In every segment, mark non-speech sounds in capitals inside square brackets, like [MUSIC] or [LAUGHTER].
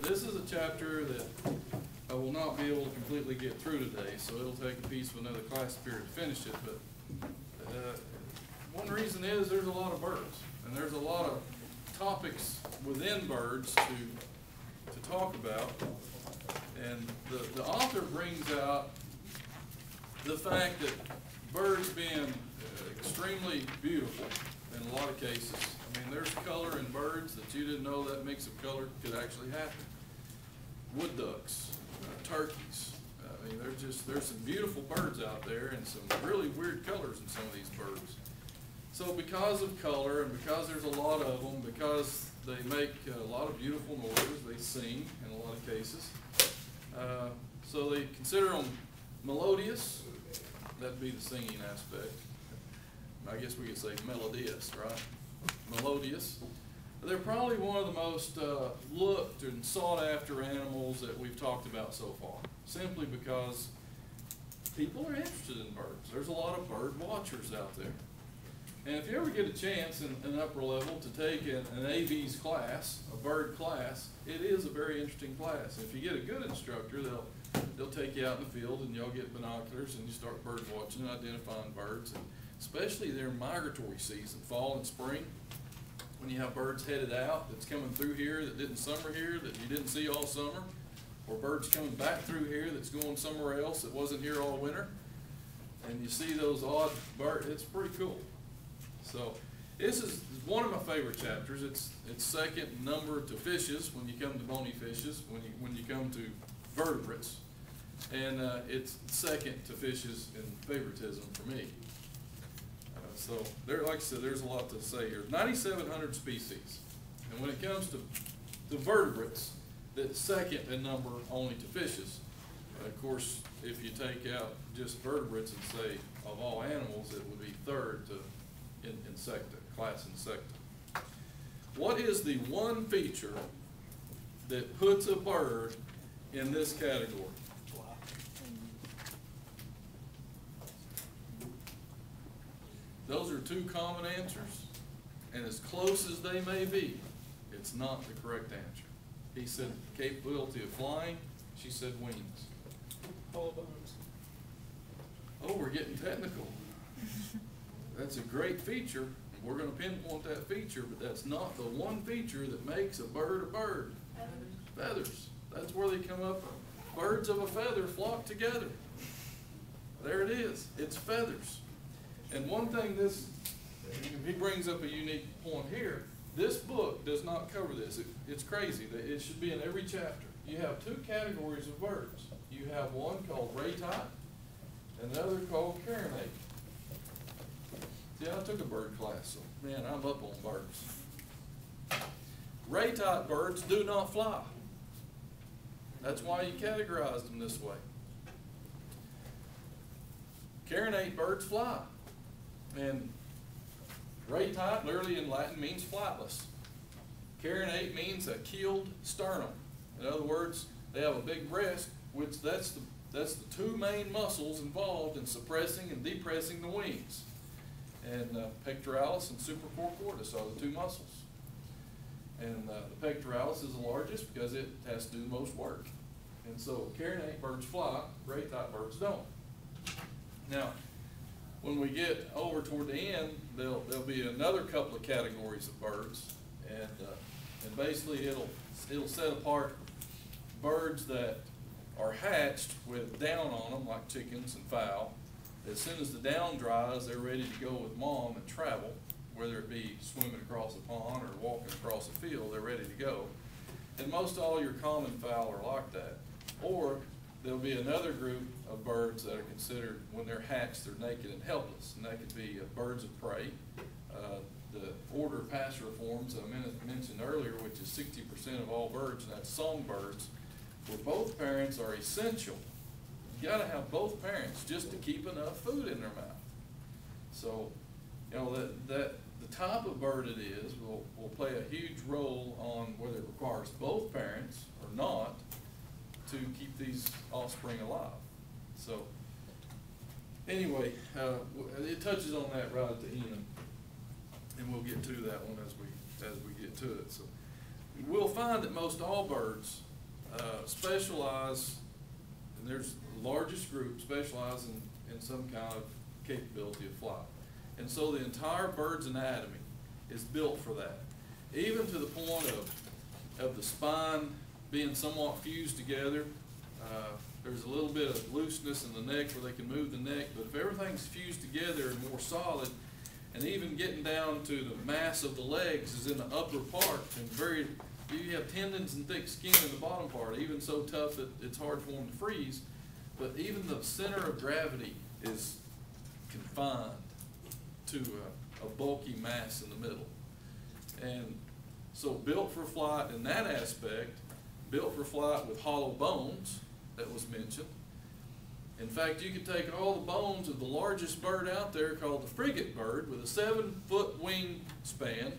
This is a chapter that I will not be able to completely get through today, so it'll take a piece of another class period to finish it, but, uh, one reason is there's a lot of birds, and there's a lot of topics within birds to, to talk about. And the, the author brings out the fact that birds being extremely beautiful in a lot of cases. I mean, there's color in birds that you didn't know that mix of color could actually happen. Wood ducks, uh, turkeys, I mean, there's just, there's some beautiful birds out there and some really weird colors in some of these birds. So because of color and because there's a lot of them, because they make a lot of beautiful noises, they sing in a lot of cases. Uh, so they consider them melodious, that'd be the singing aspect. I guess we could say melodious, right? Melodious. They're probably one of the most uh, looked and sought after animals that we've talked about so far, simply because people are interested in birds. There's a lot of bird watchers out there. And if you ever get a chance in an upper level to take an, an Aves class, a bird class, it is a very interesting class. If you get a good instructor, they'll, they'll take you out in the field and y'all get binoculars and you start bird watching and identifying birds. And especially their migratory season, fall and spring, when you have birds headed out that's coming through here that didn't summer here, that you didn't see all summer, or birds coming back through here that's going somewhere else that wasn't here all winter. And you see those odd birds, it's pretty cool. So this is one of my favorite chapters. It's it's second number to fishes when you come to bony fishes. When you when you come to vertebrates, and uh, it's second to fishes in favoritism for me. So there, like I said, there's a lot to say here. 9,700 species, and when it comes to the vertebrates, that's second in number only to fishes. Of course, if you take out just vertebrates and say of all animals, it would be third to in insecta, class insecta. What is the one feature that puts a bird in this category? Those are two common answers, and as close as they may be, it's not the correct answer. He said capability of flying, she said wings. Bones. Oh, we're getting technical. That's a great feature, we're gonna pinpoint that feature, but that's not the one feature that makes a bird a bird. Feathers. Feathers, that's where they come up, birds of a feather flock together. There it is, it's feathers. And one thing this, he brings up a unique point here, this book does not cover this, It- it's crazy, it should be in every chapter. You have two categories of birds, you have one called ratite, and another called carinate. See, I took a bird class, so man, I'm up on birds. Ratite birds do not fly. That's why you categorize them this way. Carinate birds fly. And ratite literally in Latin means flightless. Carinate means a keeled sternum. In other words, they have a big breast, which that's the, that's the two main muscles involved in suppressing and depressing the wings. And uh, pectoralis and supracorportis are the two muscles. And uh, the pectoralis is the largest because it has to do the most work. And so carinate birds fly, ratite birds don't. Now, when we get over toward the end, there'll, there'll be another couple of categories of birds. And, uh, and basically it'll, it'll set apart birds that are hatched with down on them, like chickens and fowl. As soon as the down dries, they're ready to go with mom and travel, whether it be swimming across a pond or walking across a field, they're ready to go. And most all your common fowl are like that. Or there'll be another group of birds that are considered, when they're hatched, they're naked and helpless. And that could be uh, birds of prey. Uh, the order Passeriformes I mentioned earlier, which is sixty percent of all birds, and that's songbirds, where both parents are essential. You gotta have both parents just to keep enough food in their mouth. So, you know, that, that, the type of bird it is will, will play a huge role on whether it requires both parents or not to keep these offspring alive. So, anyway, uh, it touches on that right at the end, and we'll get to that one as we, as we get to it, so. we'll find that most all birds, uh, specialize, and there's the largest group specialize in, in some kind of capability of flight. And so the entire bird's anatomy is built for that, even to the point of, of the spine being somewhat fused together. Uh, there's a little bit of looseness in the neck where they can move the neck, but if everything's fused together and more solid, and even getting down to the mass of the legs is in the upper part and very, you have tendons and thick skin in the bottom part, even so tough that it's hard for them to freeze. But even the center of gravity is confined to a, a bulky mass in the middle. And so built for flight in that aspect, built for flight with hollow bones that was mentioned. In fact, you could take all the bones of the largest bird out there called the frigate bird with a seven foot wing span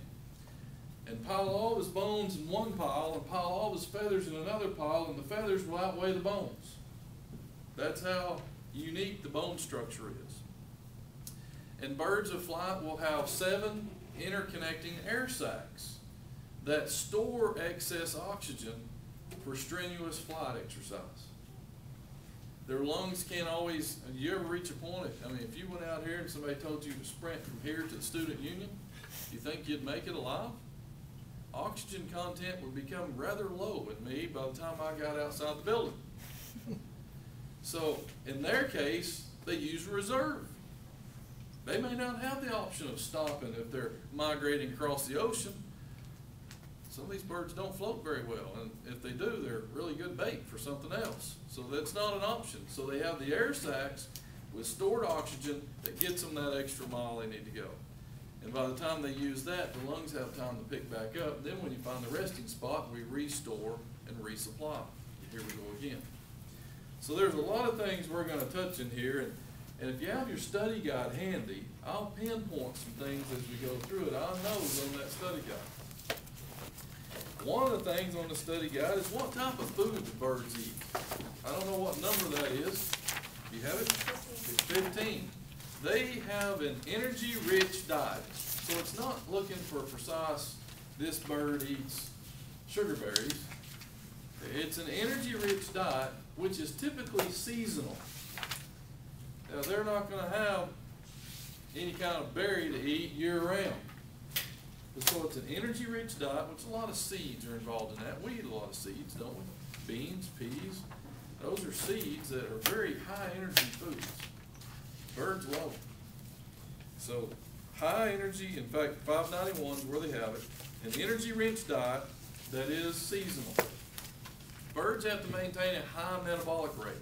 and pile all his bones in one pile and pile all his feathers in another pile and the feathers will outweigh the bones. That's how unique the bone structure is. And birds of flight will have seven interconnecting air sacs that store excess oxygen for strenuous flight exercise. Their lungs can't always, you ever reach a point, I mean, if you went out here and somebody told you to sprint from here to the student union, you think you'd make it alive? Oxygen content would become rather low in me by the time I got outside the building. [LAUGHS] So, in their case, they use reserve. They may not have the option of stopping if they're migrating across the ocean. Some of these birds don't float very well, and if they do, they're really good bait for something else. So that's not an option. So they have the air sacs with stored oxygen that gets them that extra mile they need to go. And by the time they use that, the lungs have time to pick back up. Then when you find the resting spot, we restore and resupply. Here we go again. So there's a lot of things we're gonna touch in here, and, and if you have your study guide handy, I'll pinpoint some things as we go through it. I know on that study guide. One of the things on the study guide is what type of food the birds eat. I don't know what number that is. You have it? It's fifteen. They have an energy-rich diet, so it's not looking for precise, this bird eats sugar berries. It's an energy-rich diet, which is typically seasonal. Now, they're not gonna have any kind of berry to eat year-round. So it's an energy-rich diet, which a lot of seeds are involved in that. We eat a lot of seeds, don't we? Beans, peas, those are seeds that are very high-energy foods. Birds love them. So, high energy, in fact, five ninety-one is where they have it, an energy-rich diet that is seasonal. Birds have to maintain a high metabolic rate.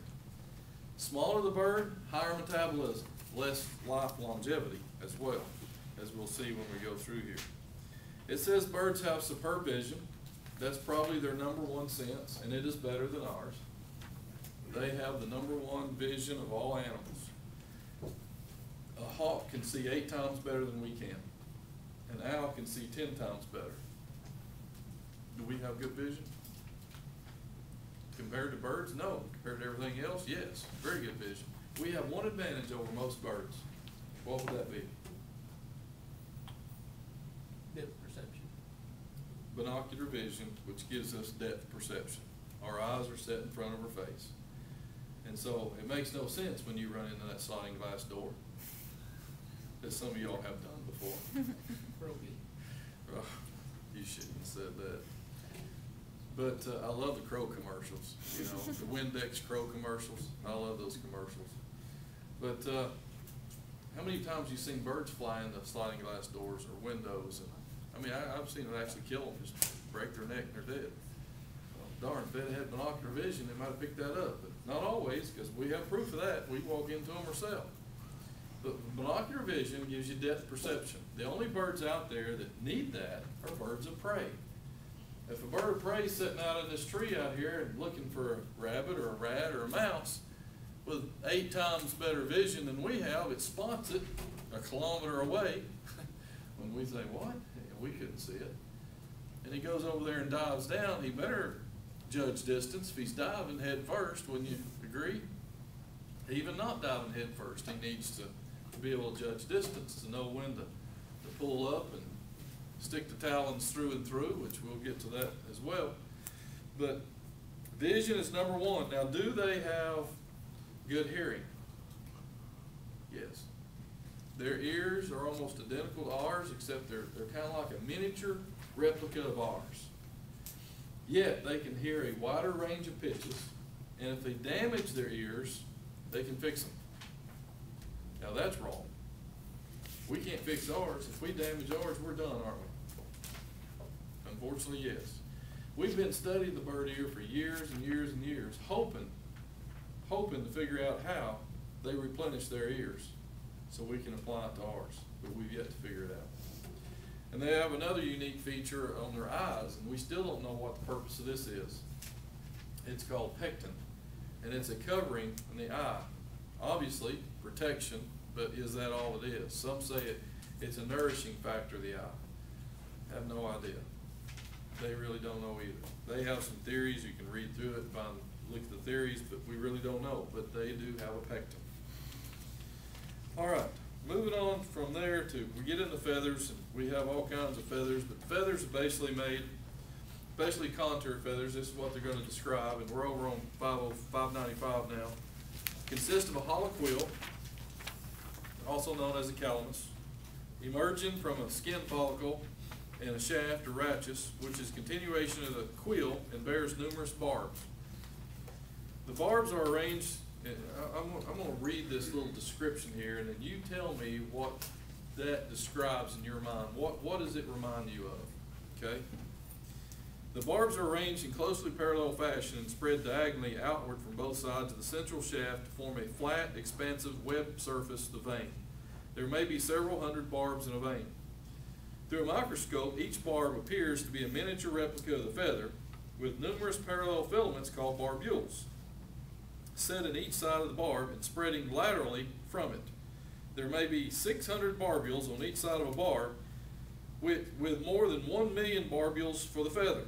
Smaller the bird, higher metabolism, less life longevity as well, as we'll see when we go through here. It says birds have superb vision. That's probably their number one sense, and it is better than ours. They have the number one vision of all animals. A hawk can see eight times better than we can. An owl can see ten times better. Do we have good vision? Compared to birds, no. Compared to everything else, yes, very good vision. We have one advantage over most birds. What would that be? Depth perception. Binocular vision, which gives us depth perception. Our eyes are set in front of our face. And so it makes no sense when you run into that sliding glass door, that some of y'all have done before. [LAUGHS] Rogie. Oh, You shouldn't have said that. But uh, I love the crow commercials, you know, the [LAUGHS] Windex crow commercials. I love those commercials. But uh, how many times have you seen birds fly in the sliding glass doors or windows? And I mean, I, I've seen it actually kill them, just break their neck and they're dead. Well, Darn, if they'd had binocular vision, they might have picked that up, but not always, because we have proof of that. We walk into them ourselves. But binocular vision gives you depth perception. The only birds out there that need that are birds of prey. If a bird of prey is sitting out in this tree out here and looking for a rabbit or a rat or a mouse with eight times better vision than we have, it spots it a kilometer away. [LAUGHS] When we say, what? We couldn't see it. And he goes over there and dives down, he better judge distance if he's diving head first, wouldn't you agree? Even not diving head first, he needs to be able to judge distance, to know when to, to pull up and stick the talons through and through, which we'll get to that as well. But vision is number one. Now, do they have good hearing? Yes. Their ears are almost identical to ours, except they're, they're kind of like a miniature replica of ours. Yet, they can hear a wider range of pitches, and if they damage their ears, they can fix them. Now, that's wrong. We can't fix ours. If we damage ours, we're done, aren't we? Unfortunately, yes. We've been studying the bird ear for years and years and years, hoping, hoping to figure out how they replenish their ears so we can apply it to ours, but we've yet to figure it out. And they have another unique feature on their eyes, and we still don't know what the purpose of this is. It's called pecten, and it's a covering in the eye. Obviously, protection, but is that all it is? Some say it, it's a nourishing factor of the eye. Have no idea. They really don't know either. They have some theories, you can read through it, find, look at the theories, but we really don't know, but they do have a pecten. All right, moving on from there to, we get into feathers, and we have all kinds of feathers, but feathers are basically made, basically contour feathers, this is what they're gonna describe, and we're over on five oh, five ninety-five now. Consist of a hollow quill, also known as a calamus, emerging from a skin follicle and a shaft or rachis, which is continuation of the quill and bears numerous barbs. The barbs are arranged, I'm, I'm gonna read this little description here, and then you tell me what that describes in your mind. What, what does it remind you of, okay? The barbs are arranged in closely parallel fashion and spread diagonally outward from both sides of the central shaft to form a flat, expansive web surface, the vane. There may be several hundred barbs in a vane. Through a microscope, each barb appears to be a miniature replica of the feather, with numerous parallel filaments called barbules, set in each side of the barb and spreading laterally from it. There may be six hundred barbules on each side of a barb, with, with more than one million barbules for the feather.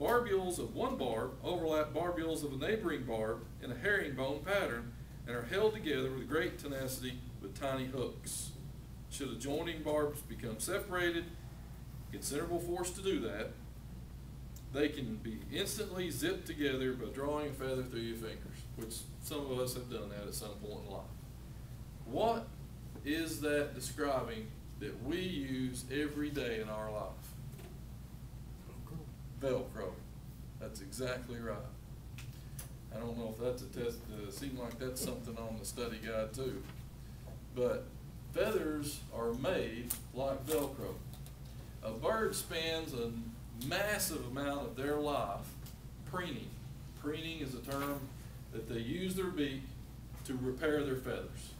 Barbules of one barb overlap barbules of a neighboring barb in a herringbone pattern and are held together with great tenacity with tiny hooks. Should adjoining barbs become separated, considerable force to do that, they can be instantly zipped together by drawing a feather through your fingers, which some of us have done that at some point in life. What is that describing that we use every day in our life? Velcro. That's exactly right. I don't know if that's a test, uh, seems like that's something on the study guide too. But feathers are made like Velcro. A bird spends a massive amount of their life preening. Preening is a term that they use their beak to repair their feathers.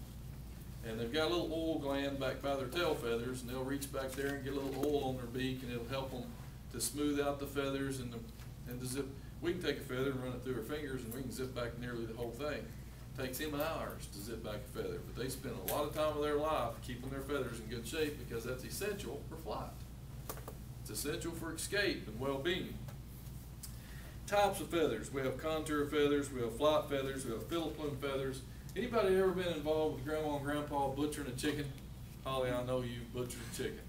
And they've got a little oil gland back by their tail feathers, and they'll reach back there and get a little oil on their beak, and it'll help them to smooth out the feathers and the, and the zip. We can take a feather and run it through our fingers, and we can zip back nearly the whole thing. It Takes them hours to zip back a feather, but they spend a lot of time of their life keeping their feathers in good shape because that's essential for flight. It's essential for escape and well-being. Types of feathers, we have contour feathers, we have flight feathers, we have filoplume feathers. Anybody ever been involved with grandma and grandpa butchering a chicken? Holly, I know you butchered a chicken.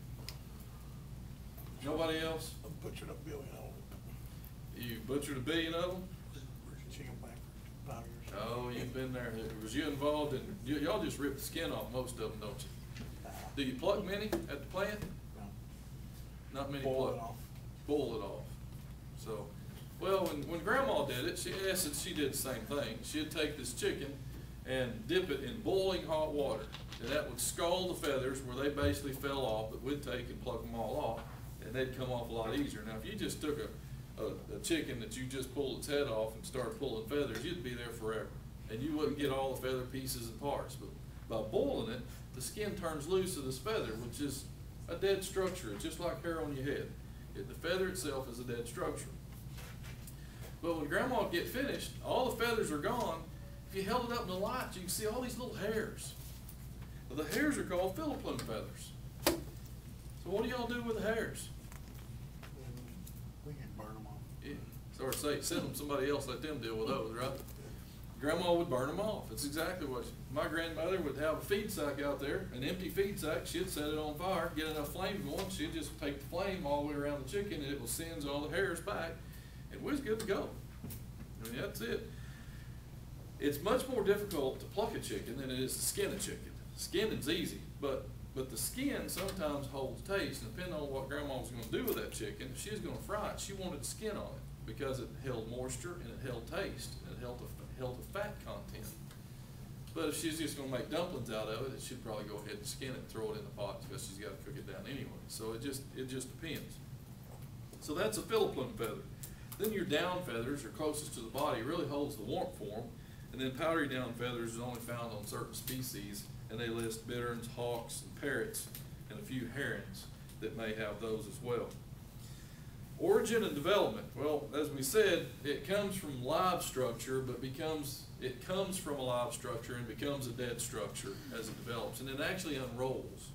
Nobody else? I butchered a billion of them. You butchered a billion of them? Chicken back for five years. Oh, you've been there. Was you involved in, y'all just rip the skin off most of them, don't you? Do you pluck many at the plant? No. Not many Boil pluck? it off. Boil it off. So, well, when, when grandma did it, she, in essence, she did the same thing. She'd take this chicken and dip it in boiling hot water. And that would scald the feathers where they basically fell off, but we'd take and pluck them all off, and they'd come off a lot easier. Now, if you just took a, a, a chicken that you just pulled its head off and started pulling feathers, you'd be there forever. And you wouldn't get all the feather pieces and parts, but by boiling it, the skin turns loose of this feather, which is a dead structure, it's just like hair on your head. It- The feather itself is a dead structure. But when grandma get finished, all the feathers are gone. If you held it up in the light, you can see all these little hairs. Well, the hairs are called fiddle feathers. So what do y'all do with the hairs? We can burn them off. Yeah, to say, send them somebody else, let them deal with those, right? Grandma would burn them off. It's exactly what, she- my grandmother would have a feed sack out there, an empty feed sack, she'd set it on fire, get enough flame going, she'd just take the flame all the way around the chicken, and it will singe all the hairs back, and we was good to go. I mean, that's it. It's much more difficult to pluck a chicken than it is to skin a chicken. Skinning's easy, but, but the skin sometimes holds taste, and depending on what grandma was gonna do with that chicken, if she was gonna fry it, she wanted skin on it, because it held moisture and it held taste, and it held the, held the fat content. But if she's just gonna make dumplings out of it, she'd probably go ahead and skin it, and throw it in the pot, because she's gotta cook it down anyway, so it just, it just depends. So that's a filoplume feather. Then your down feathers are closest to the body, really holds the warmth for them. And then powdery down feathers is only found on certain species, and they list bitterns, hawks, and parrots, and a few herons that may have those as well. Origin and development, well, as we said, it comes from live structure, but becomes, it comes from a live structure and becomes a dead structure as it develops, and it actually unrolls.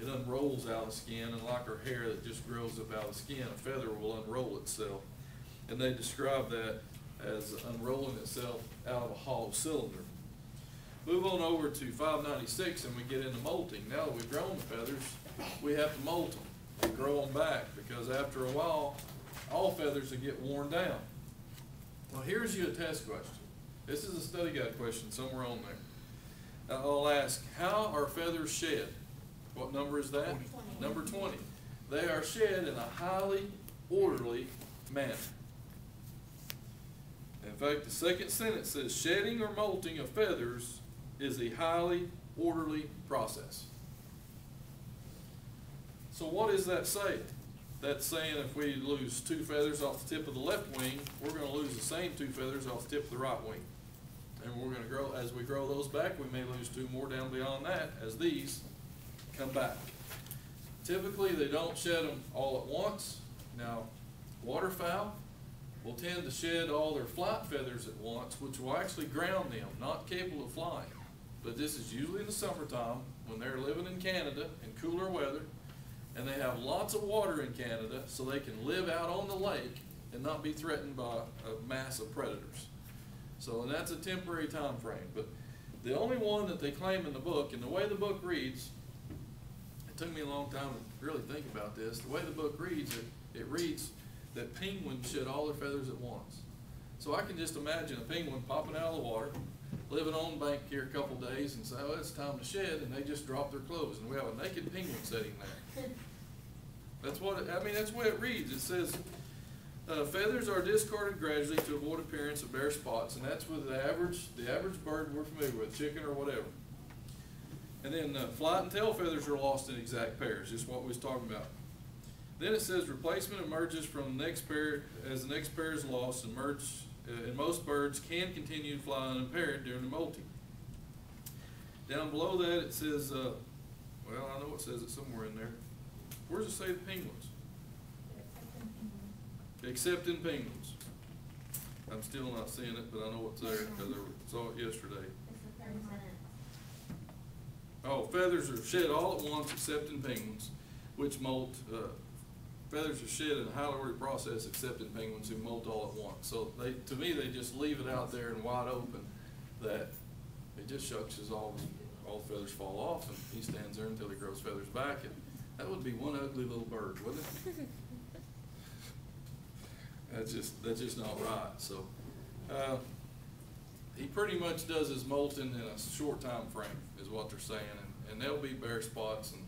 It unrolls out of skin, and like our hair that just grows up out of skin, a feather will unroll itself. And they describe that as unrolling itself out of a hollow cylinder. Move on over to five ninety-six and we get into molting. Now that we've grown the feathers, we have to molt them and grow them back, because after a while, all feathers will get worn down. Well, here's you a test question. This is a study guide question somewhere on there. Now, I'll ask, how are feathers shed? What number is that? Twenty. Number twenty. They are shed in a highly orderly manner. In fact, the second sentence says shedding or molting of feathers is a highly orderly process. So what is that saying? That's saying if we lose two feathers off the tip of the left wing, we're gonna lose the same two feathers off the tip of the right wing. And we're gonna grow, as we grow those back, we may lose two more down beyond that as these come back. Typically, they don't shed them all at once. Now, waterfowl will tend to shed all their flight feathers at once, which will actually ground them, not capable of flying. But this is usually in the summertime, when they're living in Canada in cooler weather, and they have lots of water in Canada, so they can live out on the lake and not be threatened by a mass of predators. So, and that's a temporary time frame. but the only one that they claim in the book, and the way the book reads, it took me a long time to really think about this. The way the book reads, it, it reads that penguins shed all their feathers at once. So I can just imagine a penguin popping out of the water, living on bank here a couple days and say, oh, it's time to shed, and they just drop their clothes, and we have a naked penguin sitting there. That's what, it- I mean, that's way it reads. It says, uh, feathers are discarded gradually to avoid appearance of bare spots, and that's with the average, the average bird we're familiar with, chicken or whatever. And then, uh, flight and tail feathers are lost in exact pairs, just what we was talking about. Then it says replacement emerges from the next pair, as the next pair is lost, and merge, uh, and most birds can continue to fly unimpaired during the molting. Down below that, it says, uh, well, I know it says it somewhere in there. Where does it say the penguins? Except in penguins. I'm still not seeing it, but I know it's there, because I saw it yesterday. Oh, feathers are shed all at once except in penguins, which molt, uh, feathers are shed in a highly ordered process except in penguins who molt all at once. So they, to me, they just leave it out there and wide open that it just shucks as all, the feathers fall off and he stands there until he grows feathers back and that would be one ugly little bird, wouldn't it? [LAUGHS] That's just, that's just not right, so, uh, he pretty much does his molting in a short time frame, is what they're saying, and, and there'll be bare spots and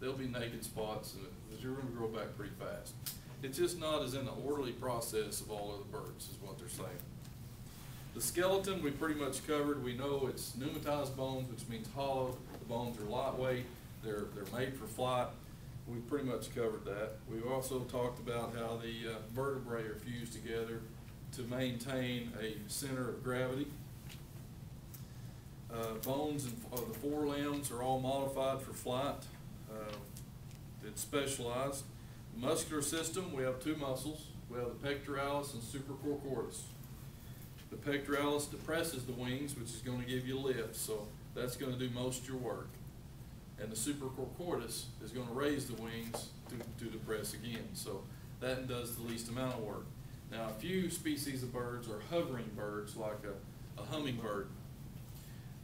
there'll be naked spots, and it- you're gonna grow back pretty fast. It's just not as in the orderly process of all other birds, is what they're saying. The skeleton, we pretty much covered, we know it's pneumatized bones, which means hollow, the bones are lightweight, they're, they're made for flight, we pretty much covered that. We've also talked about how the uh, vertebrae are fused together to maintain a center of gravity. Uh, bones of the forelimbs are all modified for flight. Uh, It's specialized. Muscular system, we have two muscles. We have the pectoralis and supracorcoris. The pectoralis depresses the wings, which is gonna give you lift, so that's gonna do most of your work. And the supracorcoris is gonna raise the wings to, to depress again, so that does the least amount of work. Now, a few species of birds are hovering birds, like a, a hummingbird.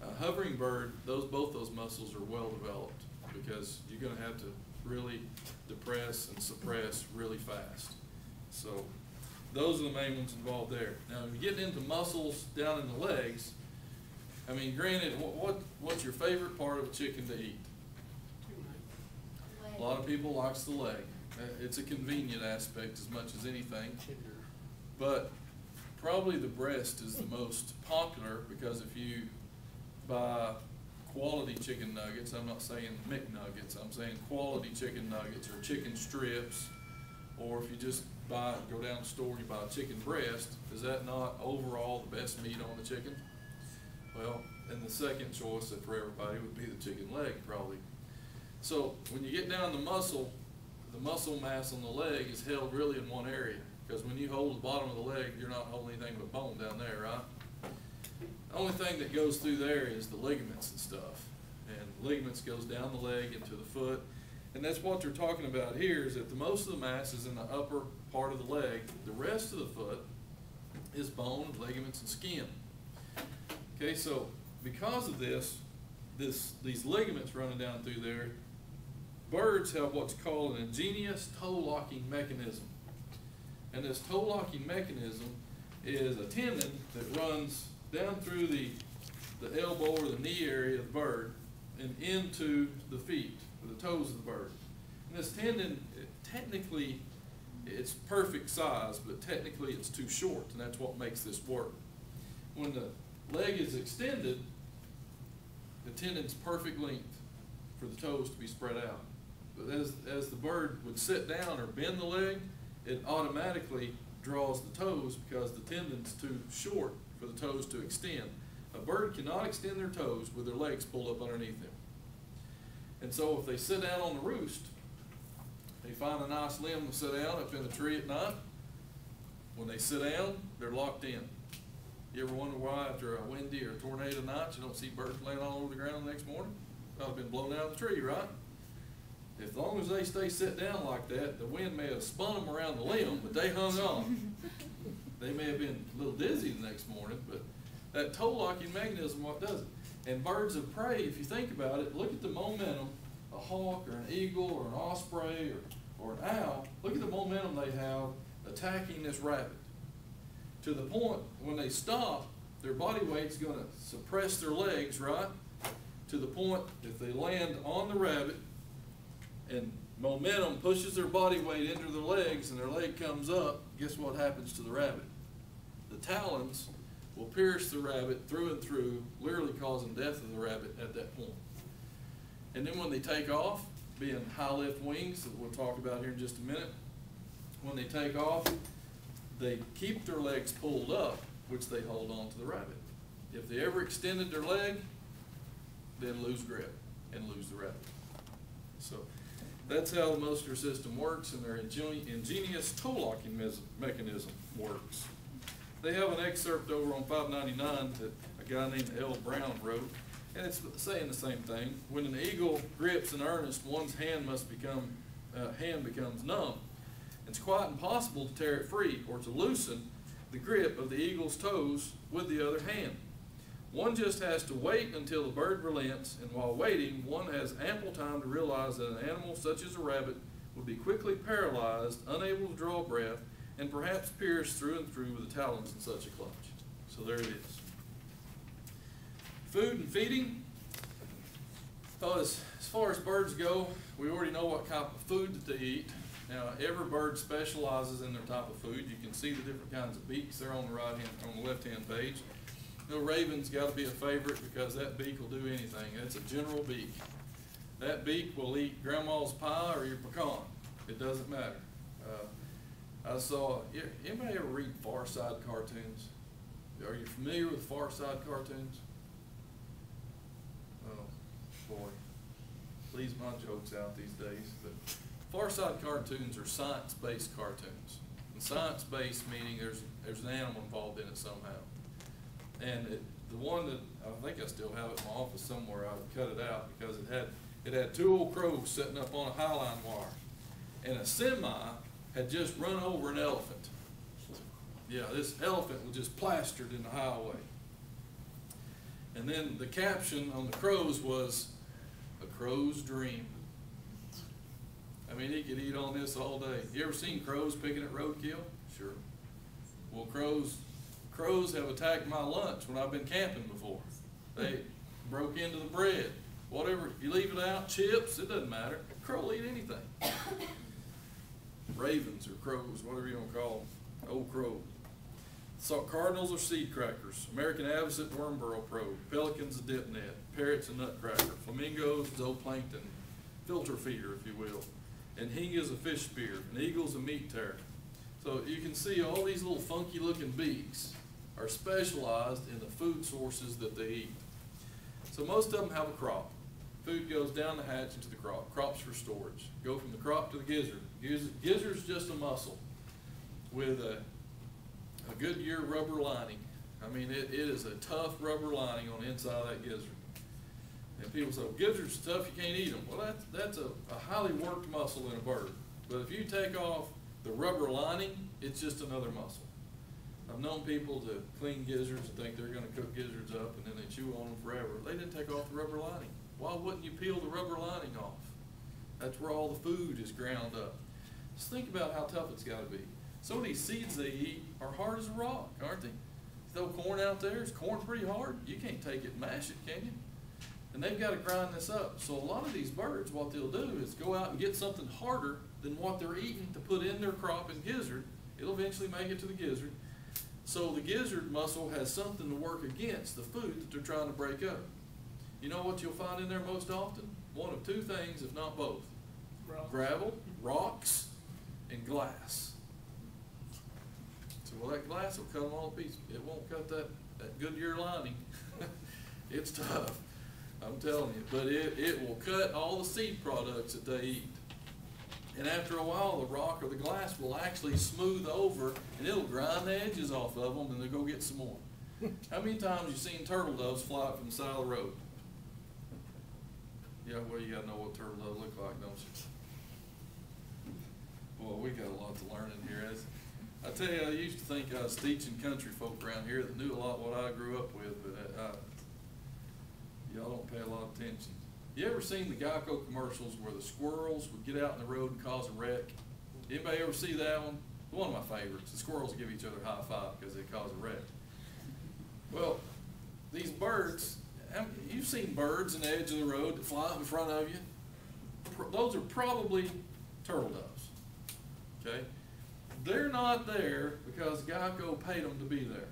A hovering bird, those, both those muscles are well developed because you're gonna have to really depress and suppress really fast. So those are the main ones involved there. Now, if you get into muscles down in the legs, I mean, granted, what, what, what's your favorite part of a chicken to eat? A lot of people likes the leg. Uh, It's a convenient aspect as much as anything. But probably the breast is the most popular because if you buy quality chicken nuggets, I'm not saying McNuggets, I'm saying quality chicken nuggets or chicken strips, or if you just buy, go down the store, you buy a chicken breast, is that not overall the best meat on the chicken? Well, and the second choice for everybody would be the chicken leg probably. So when you get down the muscle, the muscle mass on the leg is held really in one area. Because when you hold the bottom of the leg, you're not holding anything but bone down there, right? The only thing that goes through there is the ligaments and stuff. And ligaments goes down the leg into the foot. And that's what they're talking about here is that the most of the mass is in the upper part of the leg. The rest of the foot is bone, ligaments, and skin. Okay, so because of this, this, these ligaments running down through there, birds have what's called an ingenious toe locking mechanism. And this toe locking mechanism is a tendon that runs down through the, the elbow or the knee area of the bird and into the feet, or the toes of the bird. And this tendon, it- technically, it's perfect size, but technically it's too short, and that's what makes this work. When the leg is extended, the tendon's perfect length for the toes to be spread out. But as, as the bird would sit down or bend the leg, it automatically draws the toes because the tendon's too short for the toes to extend. A bird cannot extend their toes with their legs pulled up underneath them. And so if they sit down on the roost, they find a nice limb to sit down up in the tree at night. When they sit down, they're locked in. You ever wonder why after a windy or tornado night, you don't see birds laying all over the ground the next morning? They've been blown out of the tree, right? As long as they stay sit down like that, the wind may have spun them around the limb, but they hung on. [LAUGHS] They may have been a little dizzy the next morning, but that toe locking mechanism, what does it? And birds of prey, if you think about it, look at the momentum, a hawk or an eagle or an osprey or, or an owl, look at the momentum they have attacking this rabbit. To the point, when they stop, their body weight's gonna suppress their legs, right? To the point, if they land on the rabbit, and momentum pushes their body weight into their legs and their leg comes up, guess what happens to the rabbit? The talons will pierce the rabbit through and through, literally causing death of the rabbit at that point. And then when they take off, being high lift wings that we'll talk about here in just a minute, when they take off, they keep their legs pulled up, which they hold on to the rabbit. If they ever extended their leg, they'd lose grip and lose the rabbit. So that's how the muscular system works and their ingenious toe locking mechanism works. They have an excerpt over on five ninety-nine that a guy named L. Brown wrote, and it's saying the same thing. When an eagle grips in earnest, one's hand must become, uh, hand becomes numb. It's quite impossible to tear it free or to loosen the grip of the eagle's toes with the other hand. One just has to wait until the bird relents, and while waiting, one has ample time to realize that an animal such as a rabbit would be quickly paralyzed, unable to draw breath, and perhaps pierced through and through with the talons in such a clutch. So there it is. Food and feeding. Oh, as, as far as birds go, we already know what type of food that they eat. Now, every bird specializes in their type of food. You can see the different kinds of beaks there on the right hand, on the left hand page. The raven's got to be a favorite because that beak will do anything. It's a general beak. That beak will eat grandma's pie or your pecan. It doesn't matter. Uh, I saw, anybody ever read Far Side cartoons? Are you familiar with Far Side cartoons? Oh, boy. Leaves my jokes out these days, but Far Side cartoons are science-based cartoons. And science-based meaning there's, there's an animal involved in it somehow. And it, the one that, I think I still have in my office somewhere, I cut it out because it had, it had two old crows sitting up on a highline wire. And a semi had just run over an elephant. Yeah, this elephant was just plastered in the highway. And then the caption on the crows was, a crow's dream. I mean, he could eat on this all day. You ever seen crows picking at roadkill? Sure. Well, crows, crows have attacked my lunch when I've been camping before. They broke into the bread, whatever, you leave it out, chips, it doesn't matter. Crow will eat anything. Ravens or crows, whatever you wanna call them, old crow. So cardinals are seed crackers, American avocet worm burrow probe, pelicans a dip net, parrots a nutcracker, flamingos zooplankton, filter feeder, if you will. Anhinga's a fish spear, and eagle's a meat terror. So you can see all these little funky looking beaks are specialized in the food sources that they eat. So most of them have a crop. Food goes down the hatch into the crop, crops for storage. Go from the crop to the gizzard. Giz- Gizzard's just a muscle with a, a Goodyear rubber lining. I mean, it, it is a tough rubber lining on the inside of that gizzard. And people say, well, gizzards are tough, you can't eat them. Well, that's, that's a, a highly worked muscle in a bird. But if you take off the rubber lining, it's just another muscle. I've known people to clean gizzards and think they're gonna cook gizzards up and then they chew on them forever. They didn't take off the rubber lining. Why wouldn't you peel the rubber lining off? That's where all the food is ground up. Just think about how tough it's gotta be. Some of these seeds they eat are hard as a rock, aren't they? Throw corn out there, is corn pretty hard? You can't take it and mash it, can you? And they've gotta grind this up. So a lot of these birds, what they'll do is go out and get something harder than what they're eating to put in their crop and gizzard. It'll eventually make it to the gizzard. So the gizzard muscle has something to work against the food that they're trying to break up. You know what you'll find in there most often? One of two things, if not both. Rocks. Gravel, rocks, and glass. So, well, that glass will cut them all to pieces. It won't cut that, that Goodyear lining. [LAUGHS] It's tough, I'm telling you, but it, it will cut all the seed products that they eat. And after a while, the rock or the glass will actually smooth over and it'll grind the edges off of them and they'll go get some more. [LAUGHS] How many times you seen turtle doves fly up from the side of the road? Yeah, well, you gotta know what turtle dove look like, don't you? Well, we got a lot to learn in here. As- I tell you, I used to think I was teaching country folk around here that knew a lot what I grew up with, but I, I- y'all don't pay a lot of attention. You ever seen the Geico commercials where the squirrels would get out in the road and cause a wreck? Anybody ever see that one? One of my favorites. The squirrels give each other high five because they cause a wreck. Well, these birds, um, you've seen birds in the edge of the road that fly in front of you. Those are probably turtle doves, okay? They're not there because Geico paid them to be there.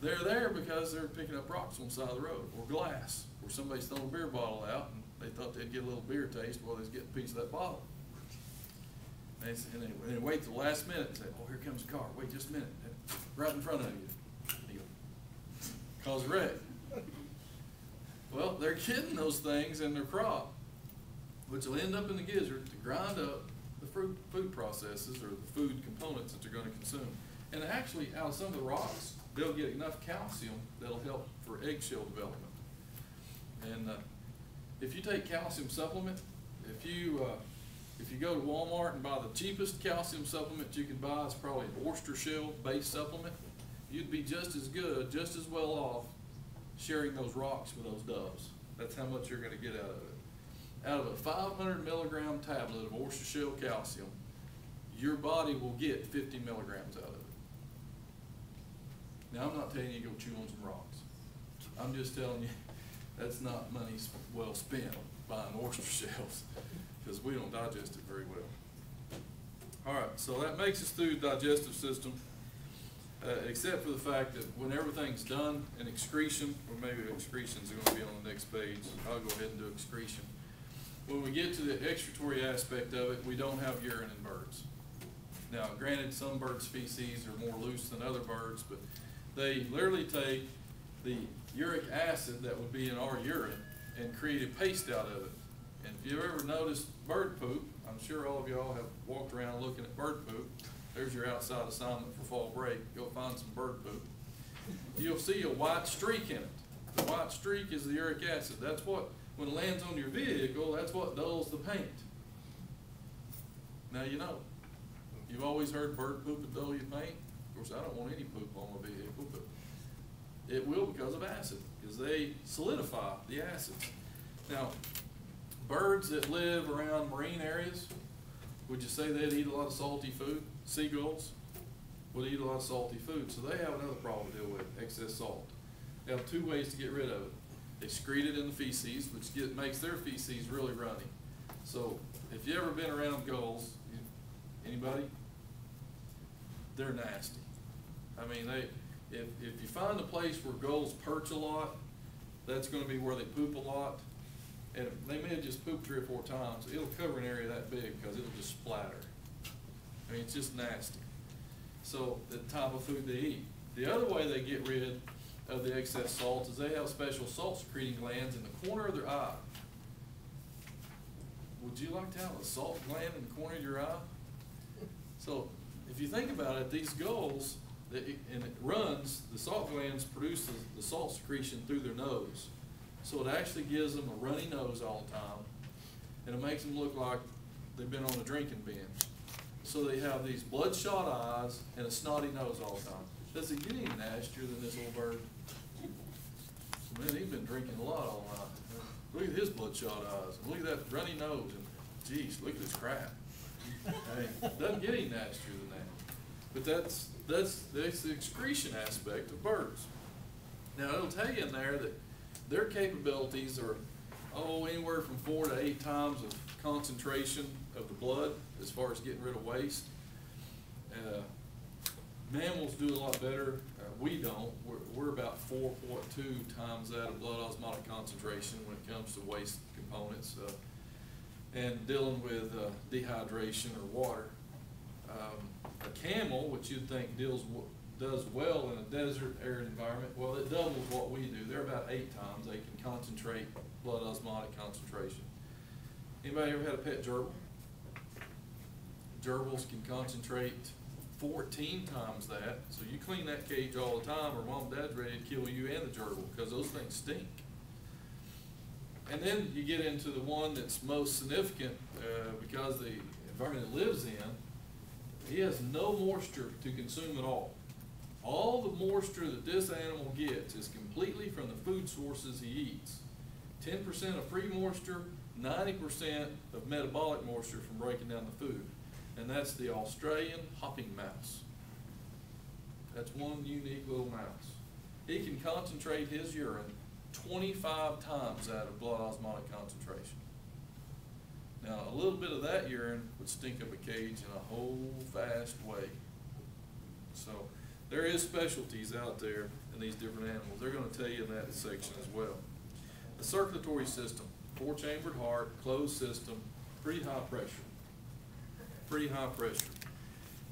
They're there because they're picking up rocks on the side of the road, or glass, or somebody's throwing a beer bottle out, and they thought they'd get a little beer taste while they was getting a piece of that bottle. And they, and they, and they wait till the last minute and say, oh, here comes a car, wait just a minute, right in front of you. You go, Cause wreck. Well, they're getting those things in their crop, which will end up in the gizzard to grind up fruit, food processes or the food components that they're gonna consume. And actually, out of some of the rocks, they'll get enough calcium that'll help for eggshell development. And, uh, if you take calcium supplement, if you, uh, if you go to Walmart and buy the cheapest calcium supplement you can buy, it's probably an oyster shell based supplement, you'd be just as good, just as well off sharing those rocks with those doves. That's how much you're gonna get out of it. Out of a five hundred milligram tablet of oyster shell calcium, your body will get fifty milligrams out of it. Now, I'm not telling you to go chew on some rocks. I'm just telling you, that's not money well spent buying oyster [LAUGHS] shells, because we don't digest it very well. All right, so that makes us through the digestive system, uh, except for the fact that when everything's done in excretion, or maybe excretions are gonna be on the next page, I'll go ahead and do excretion. When we get to the excretory aspect of it, we don't have urine in birds. Now, granted, some bird species are more loose than other birds, but they literally take the uric acid that would be in our urine and create a paste out of it. And if you've ever noticed bird poop, I'm sure all of y'all have walked around looking at bird poop. There's your outside assignment for fall break, go find some bird poop. You'll see a white streak in it. The white streak is the uric acid. That's what, when it lands on your vehicle, that's what dulls the paint. Now you know. You've always heard bird poop would dull your paint. Of course, I don't want any poop on my vehicle, but It will because of acid, because they solidify the acids. Now, birds that live around marine areas, would you say they'd eat a lot of salty food? Seagulls would eat a lot of salty food, so they have another problem to deal with, excess salt. They have two ways to get rid of it. They excrete it in the feces, which get, makes their feces really runny. So, if you ever been around gulls, anybody? They're nasty. I mean, they, if, if you find a place where gulls perch a lot, that's gonna be where they poop a lot. And they may have just pooped three or four times, it'll cover an area that big, cause it'll just splatter. I mean, it's just nasty. So, the type of food they eat. The other way they get rid of the excess salt is they have special salt secreting glands in the corner of their eye. Would you like to have a salt gland in the corner of your eye? So, if you think about it, these gulls, and it runs, the salt glands produce the, the salt secretion through their nose. So it actually gives them a runny nose all the time, and it makes them look like they've been on a drinking binge. So they have these bloodshot eyes and a snotty nose all the time. Does it get any nastier than this little bird? Man, he's been drinking a lot all night. Look at his bloodshot eyes, and look at that runny nose, and geez, look at this crap. Hey, doesn't get any nastier than that. But that's, that's, that's the excretion aspect of birds. Now, it'll tell you in there that their capabilities are, oh, anywhere from four to eight times of concentration of the blood as far as getting rid of waste. Uh, Mammals do a lot better, uh, we don't, we're, we're about four point two times that of blood osmotic concentration when it comes to waste components, uh, and dealing with, uh, dehydration or water. Um, a camel, which you'd think deals, does well in a desert arid environment, well, it doubles what we do, they're about eight times, they can concentrate blood osmotic concentration. Anybody ever had a pet gerbil? Gerbils can concentrate fourteen times that, so you clean that cage all the time, or mom and dad's ready to kill you and the gerbil, because those things stink. And then you get into the one that's most significant, uh, because the environment it lives in, he has no moisture to consume at all. All the moisture that this animal gets is completely from the food sources he eats. Ten percent of free moisture, ninety percent of metabolic moisture from breaking down the food. And that's the Australian hopping mouse. That's one unique little mouse. He can concentrate his urine twenty-five times that of blood osmotic concentration. Now, a little bit of that urine would stink up a cage in a whole fast way. So, there is specialties out there in these different animals. They're gonna tell you in that section as well. The circulatory system, four-chambered heart, closed system, pretty high pressure. Pretty high pressure.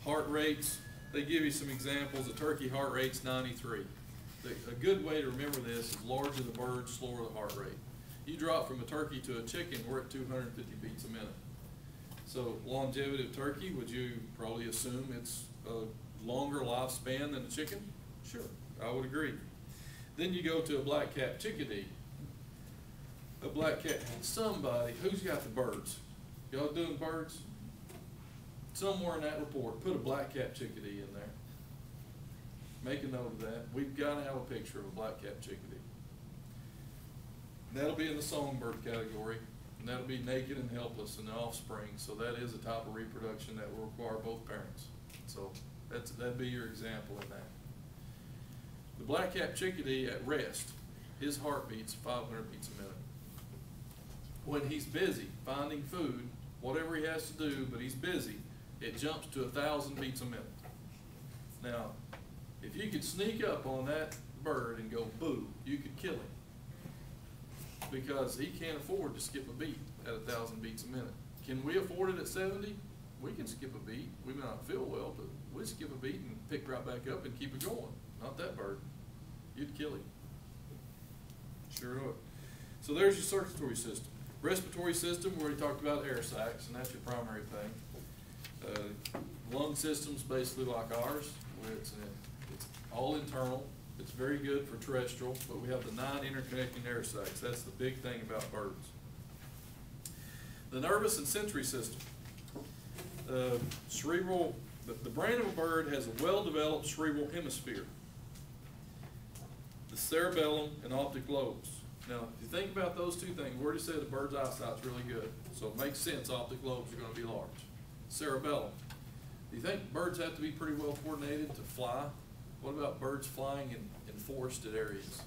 Heart rates, they give you some examples. A turkey heart rate's ninety-three. The, a good way to remember this is larger the bird, slower the heart rate. You drop from a turkey to a chicken, we're at two hundred and fifty beats a minute. So longevity of turkey, would you probably assume it's a longer lifespan than a chicken? Sure, I would agree. Then you go to a black cap chickadee. A black cat, somebody, who's got the birds? Y'all doing birds? Somewhere in that report, put a black cap chickadee in there. Make a note of that. We've gotta have a picture of a black cap chickadee. That'll be in the songbird category, and that'll be naked and helpless in the offspring, so that is a type of reproduction that will require both parents. So, that's, that'd be your example in that. The black cap chickadee at rest, his heart beats five hundred beats a minute. When he's busy finding food, whatever he has to do, but he's busy, it jumps to a thousand beats a minute. Now, if you could sneak up on that bird and go boo, you could kill him. Because he can't afford to skip a beat at a thousand beats a minute. Can we afford it at seventy? We can skip a beat. We may not feel well, but we skip a beat and pick right back up and keep it going. Not that bird. You'd kill him. Sure would. So there's your circulatory system. Respiratory system, we already talked about air sacs, and that's your primary thing. Uh, lung system's basically like ours, where it's, it's all internal. It's very good for terrestrial, but we have the nine interconnecting air sacs. That's the big thing about birds. The nervous and sensory system. Uh, cerebral, the, the brain of a bird has a well-developed cerebral hemisphere. the cerebellum and optic lobes. Now, if you think about those two things, we already said the bird's eyesight's really good, so it makes sense optic lobes are gonna be large. Cerebellum. Do you think birds have to be pretty well coordinated to fly? What about birds flying in, in forested areas?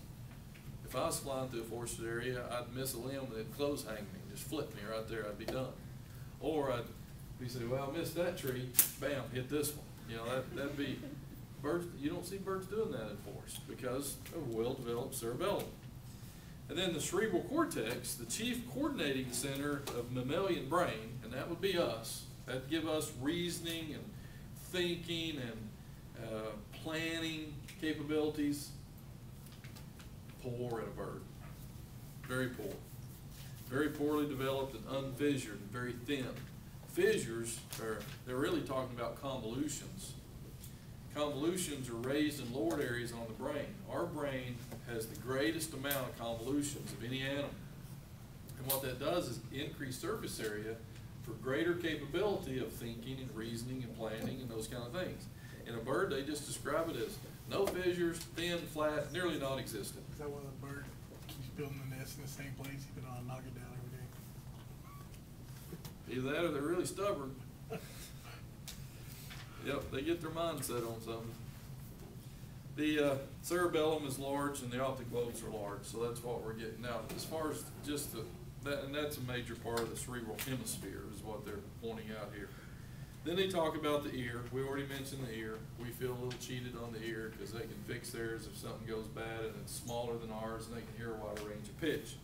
If I was flying through a forested area, I'd miss a limb and it'd close hang me, just flip me right there, I'd be done. Or I'd be say, well, I missed that tree, bam, hit this one. You know, that, that'd be, birds, you don't see birds doing that in forest because of well-developed cerebellum. And then the cerebral cortex, the chief coordinating center of mammalian brain, and that would be us. That'd give us reasoning and thinking and uh, planning capabilities. Poor in a bird. Very poor. Very poorly developed and unfissured and very thin. Fissures are, they're really talking about convolutions. Convolutions are raised and lowered areas on the brain. Our brain has the greatest amount of convolutions of any animal. And what that does is increase surface area for greater capability of thinking and reasoning and planning and those kind of things. In a bird, they just describe it as no fissures, thin, flat, nearly non-existent. Is that why the bird keeps building the nest in the same place, even though I knock it down every day? Either that or they're really stubborn. Yep, they get their mind set on something. The uh, cerebellum is large and the optic lobes are large, so that's what we're getting. Now, as far as just the, that, and that's a major part of the cerebral hemisphere is what they're pointing out here. Then they talk about the ear. We already mentioned the ear. We feel a little cheated on the ear because they can fix theirs if something goes bad and it's smaller than ours and they can hear a wider range of pitch.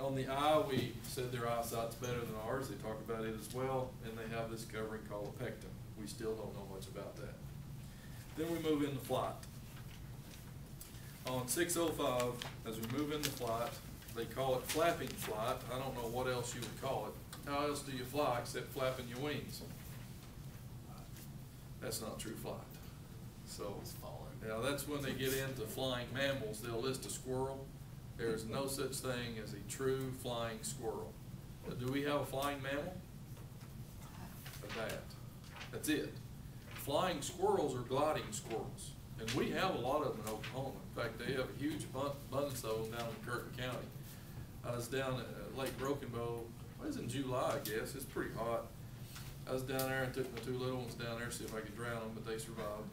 On the eye, we said their eyesight's better than ours. They talk about it as well, and they have this covering called a pecten. We still don't know much about that. Then we move into flight. On six oh five, as we move into flight, they call it flapping flight. I don't know what else you would call it. How else do you fly except flapping your wings? That's not true flight. So, now that's when they get into flying mammals, they'll list a squirrel. There is no such thing as a true flying squirrel. Now, Do we have a flying mammal? A bat. That's it. Flying squirrels are gliding squirrels, and we have a lot of them in Oklahoma. In fact, they have a huge abun- abundance of them down in Curtin County. I was down at Lake Broken Bow, it was in July, I guess, it's pretty hot. I was down there and took my two little ones down there, to see if I could drown them, but they survived.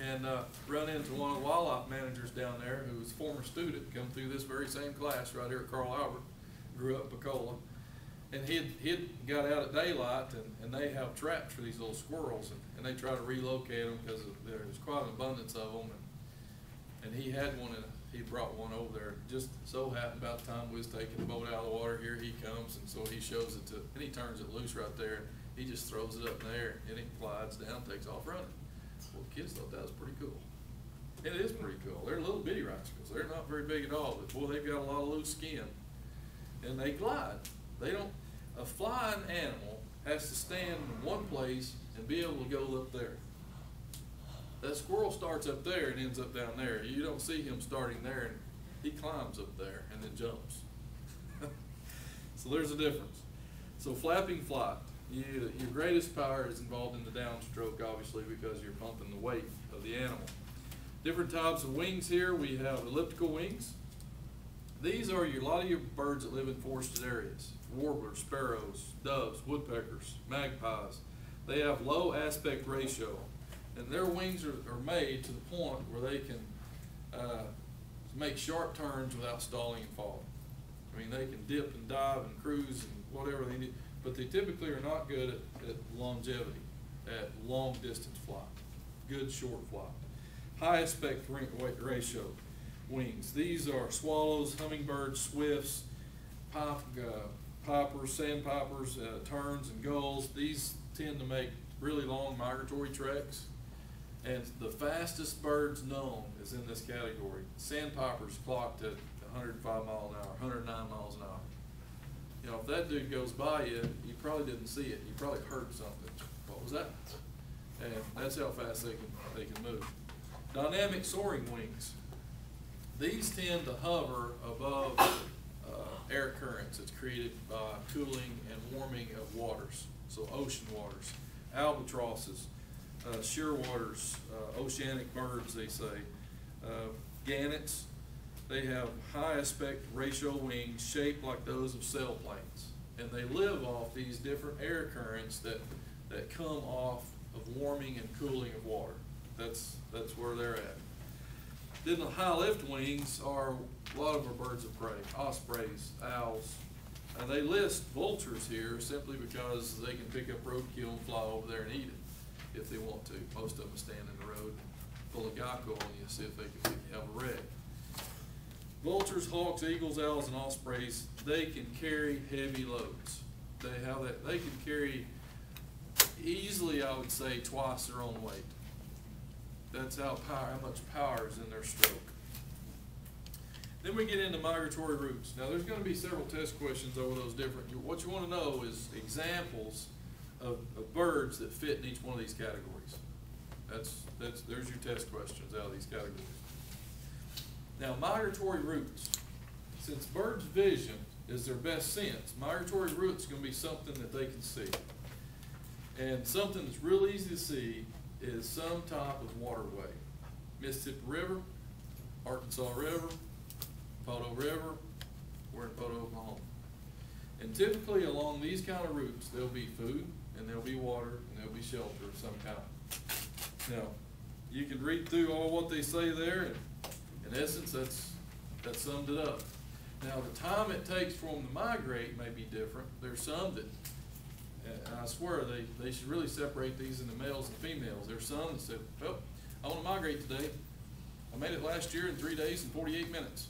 And, uh, run into one of the wildlife managers down there, who was a former student, come through this very same class right here at Carl Albert, grew up in Pocola. And he'd, he'd got out at daylight and, and they have traps for these little squirrels and, and they try to relocate them because there's quite an abundance of them. And, and he had one and he brought one over there. Just so happened about the time we was taking the boat out of the water, here he comes and so he shows it to, and he turns it loose right there. He just throws it up in the air and it glides down, takes off running. Well, kids thought that was pretty cool. It is pretty cool. They're little bitty rascals. They're not very big at all, but boy, they've got a lot of loose skin. And they glide. They don't, a flying animal has to stand in one place and be able to go up there. That squirrel starts up there and ends up down there. You don't see him starting there and he climbs up there and then jumps. [LAUGHS] So there's a difference. So flapping flight, you, your greatest power is involved in the downstroke, obviously, because you're pumping the weight of the animal. Different types of wings here. We have elliptical wings. These are your, a lot of your birds that live in forested areas. Warblers, sparrows, doves, woodpeckers, magpies. They have low aspect ratio. And their wings are, are made to the point where they can, uh, make sharp turns without stalling and falling. I mean, they can dip and dive and cruise and whatever they need, but they typically are not good at, at longevity, at long distance flight, good short flight. High aspect weight ratio wings. These are swallows, hummingbirds, swifts, uh, pipers, sandpipers, uh, terns and gulls. These tend to make really long migratory treks. And the fastest birds known is in this category. Sandpipers clocked at hundred and five miles an hour, hundred and nine miles an hour. You know, if that dude goes by you, you probably didn't see it, you probably heard something. What was that? And that's how fast they can, they can move. Dynamic soaring wings. These tend to hover above, uh, air currents that's created by cooling and warming of waters, so ocean waters. Albatrosses, uh, shearwaters, uh, oceanic birds, they say. uh, gannets. They have high aspect ratio wings shaped like those of sailplanes. And they live off these different air currents that, that come off of warming and cooling of water. That's, that's where they're at. Then the high lift wings are, a lot of our birds of prey, ospreys, owls. And they list vultures here simply because they can pick up roadkill and fly over there and eat it if they want to. Most of them stand in the road pull a gecko on you, see if they can have a wreck. Vultures, hawks, eagles, owls, and ospreys, they can carry heavy loads. They have that, they can carry easily, I would say, twice their own weight. That's how power, how much power is in their stroke. Then we get into migratory routes. Now, there's gonna be several test questions over those different, what you wanna know is examples of, of birds that fit in each one of these categories. That's, that's, there's your test questions out of these categories. Now, migratory routes, since birds' vision is their best sense, migratory routes gonna be something that they can see. And something that's real easy to see is some type of waterway. Mississippi River, Arkansas River, Poteau River, we're in Poteau, Oklahoma. And typically along these kind of routes, there'll be food, and there'll be water, and there'll be shelter of some kind. Now, you can read through all what they say there, and in essence, that's, that summed it up. Now, the time it takes for them to migrate may be different. There's some that, and I swear, they, they should really separate these into males and females. There's some that said, well, I wanna migrate today. I made it last year in three days and forty-eight minutes.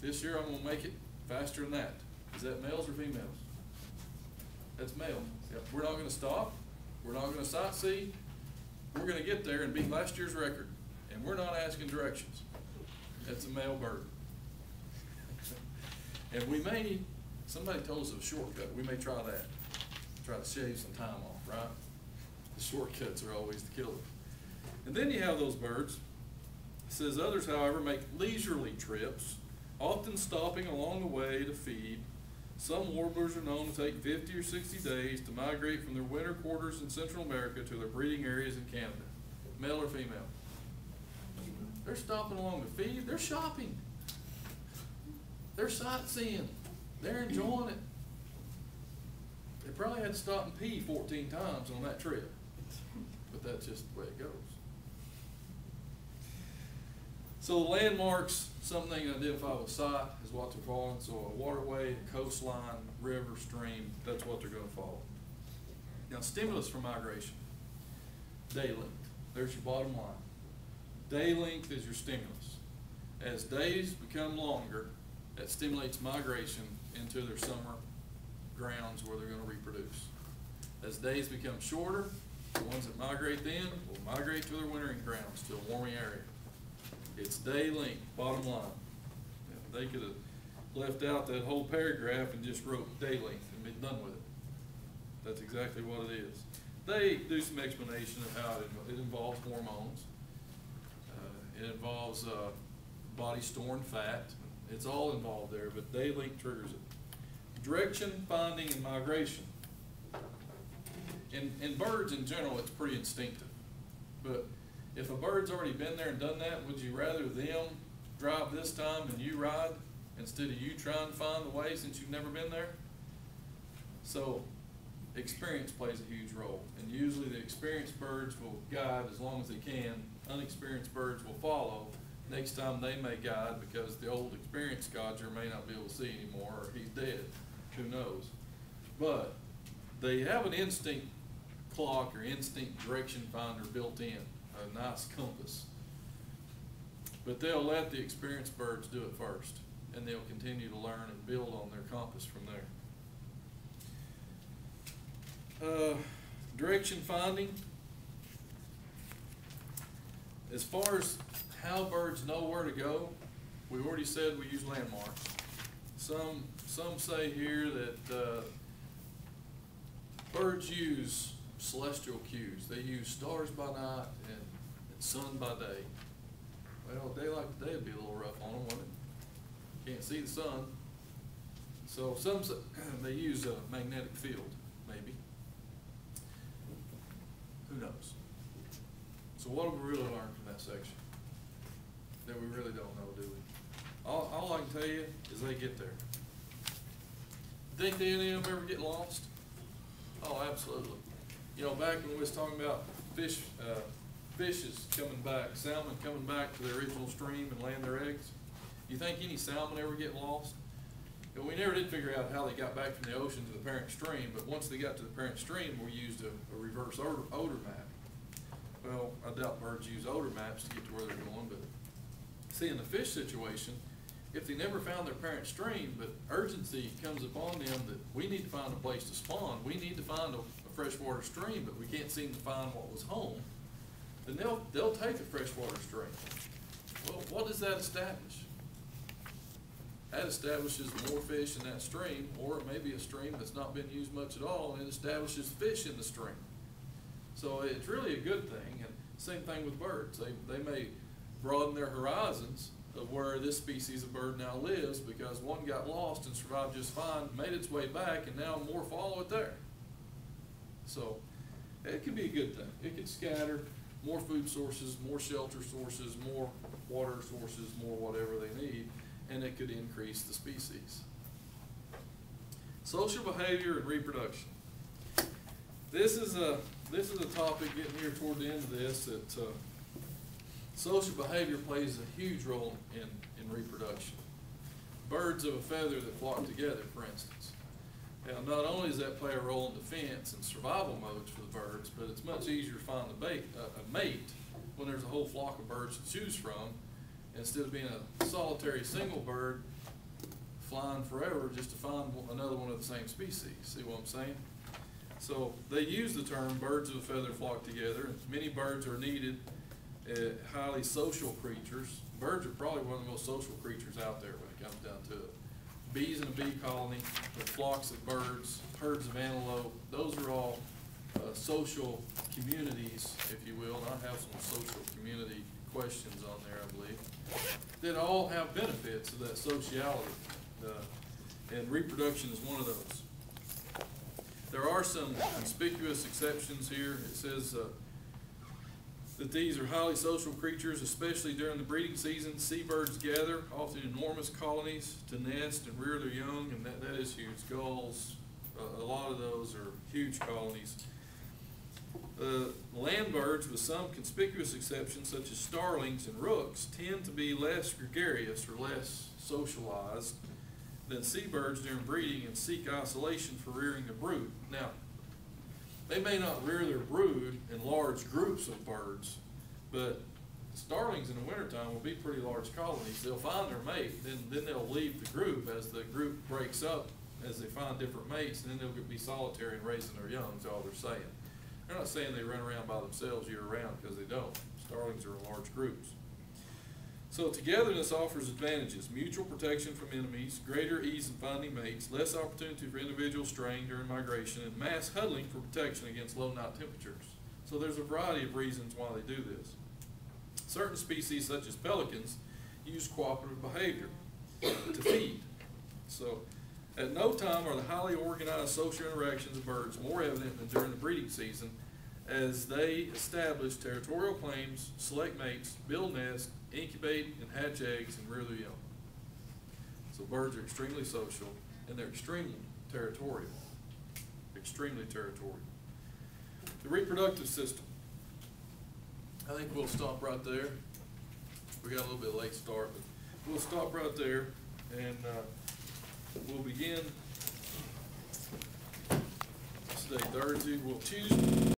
This year, I'm gonna make it faster than that. Is that males or females? That's male. Yep. We're not gonna stop. We're not gonna sightsee. We're gonna get there and beat last year's record. And we're not asking directions. That's a male bird. [LAUGHS] And we may, somebody told us of a shortcut. We may try that. Try to shave some time off, right? The shortcuts are always the killer. And then you have those birds. It says others, however, make leisurely trips, often stopping along the way to feed. Some warblers are known to take fifty or sixty days to migrate from their winter quarters in Central America to their breeding areas in Canada. Male or female? They're stopping along the feed, they're shopping. They're sightseeing, they're enjoying it. They probably had to stop and pee fourteen times on that trip, but that's just the way it goes. So the landmarks, something to identify with sight is what they're following, so a waterway, a coastline, river, stream, that's what they're gonna follow. Now stimulus for migration, day length, there's your bottom line. Day length is your stimulus. As days become longer, that stimulates migration into their summer grounds where they're gonna reproduce. As days become shorter, the ones that migrate then will migrate to their wintering grounds, to a warming area. It's day length, bottom line. They could have left out that whole paragraph and just wrote day length and been done with it. That's exactly what it is. They do some explanation of how it, it involves hormones. Uh, It involves, uh, body storing fat. It's all involved there, but day length triggers it. Direction, finding, and migration. In, in birds in general, it's pretty instinctive. But if a bird's already been there and done that, would you rather them drive this time and you ride instead of you trying to find the way since you've never been there? So, experience plays a huge role, and usually the experienced birds will guide as long as they can. Unexperienced birds will follow. Next time they may guide because the old experienced codger may not be able to see anymore, or he's dead, who knows? But they have an instinct clock or instinct direction finder built in, a nice compass. But they'll let the experienced birds do it first, and they'll continue to learn and build on their compass from there. Uh, direction finding. As far as how birds know where to go, we already said we use landmarks. Some, some say here that, uh, birds use celestial cues. They use stars by night and, and sun by day. Well, a day like today would be a little rough on them, wouldn't it? Can't see the sun. So some, [CLEARS THROAT] they use a magnetic field, maybe. Who knows? So what have we really learned from that section? that we really don't know, do we? All, all I can tell you is they get there. Think any of them ever get lost? Oh, absolutely. You know, back when we was talking about fish, uh, fishes coming back, salmon coming back to their original stream and laying their eggs, you think any salmon ever get lost? And we never did figure out how they got back from the ocean to the parent stream, but once they got to the parent stream, we used a, a reverse odor, odor map. Well, I doubt birds use odor maps to get to where they're going, but see, in the fish situation, if they never found their parent stream, but urgency comes upon them that we need to find a place to spawn, we need to find a, a freshwater stream, but we can't seem to find what was home, then they'll, they'll take a freshwater stream. Well, what does that establish? That establishes more fish in that stream, or it may be a stream that's not been used much at all, and it establishes fish in the stream. So it's really a good thing, and same thing with birds. They, they may broaden their horizons of where this species of bird now lives, because one got lost and survived just fine, made its way back, and now more follow it there. So, it can be a good thing. It can scatter more food sources, more shelter sources, more water sources, more whatever they need, and it could increase the species. Social behavior and reproduction. This is a, this is a topic getting here toward the end of this that, uh, social behavior plays a huge role in, in reproduction. Birds of a feather that flock together, for instance. Now, not only does that play a role in defense and survival modes for the birds, but it's much easier to find a bait, a, a mate when there's a whole flock of birds to choose from, instead of being a solitary single bird flying forever just to find another one of the same species. See what I'm saying? So they use the term birds of a feather flock together. Many birds are needed, uh, highly social creatures. Birds are probably one of the most social creatures out there when it comes down to it. Bees in a bee colony, with flocks of birds, herds of antelope, those are all uh, social communities, if you will. And I have some social community questions on there, I believe, that all have benefits of that sociality. Uh, And reproduction is one of those. There are some conspicuous exceptions here. It says, uh, that these are highly social creatures, especially during the breeding season. Seabirds gather, often enormous colonies, to nest and rear their young, and that, that is huge. Gulls, uh, a lot of those are huge colonies. Uh, land birds, with some conspicuous exceptions, such as starlings and rooks, tend to be less gregarious or less socialized than seabirds during breeding and seek isolation for rearing a brood. Now, they may not rear their brood in large groups of birds, but starlings in the wintertime will be pretty large colonies. They'll find their mate, then, then they'll leave the group as the group breaks up, as they find different mates, and then they'll be solitary and raising their young, is all they're saying. They're not saying they run around by themselves year-round, because they don't. Starlings are in large groups. So togetherness offers advantages, mutual protection from enemies, greater ease in finding mates, less opportunity for individual straying during migration, and mass huddling for protection against low night temperatures. So there's a variety of reasons why they do this. Certain species, such as pelicans, use cooperative behavior to feed. So at no time are the highly organized social interactions of birds more evident than during the breeding season as they establish territorial claims, select mates, build nests, incubate and hatch eggs, and rear their young. So birds are extremely social, and they're extremely territorial. Extremely territorial. The reproductive system. I think we'll stop right there. We got a little bit late start, but we'll stop right there, and, uh, we'll begin today, Thursday, we'll choose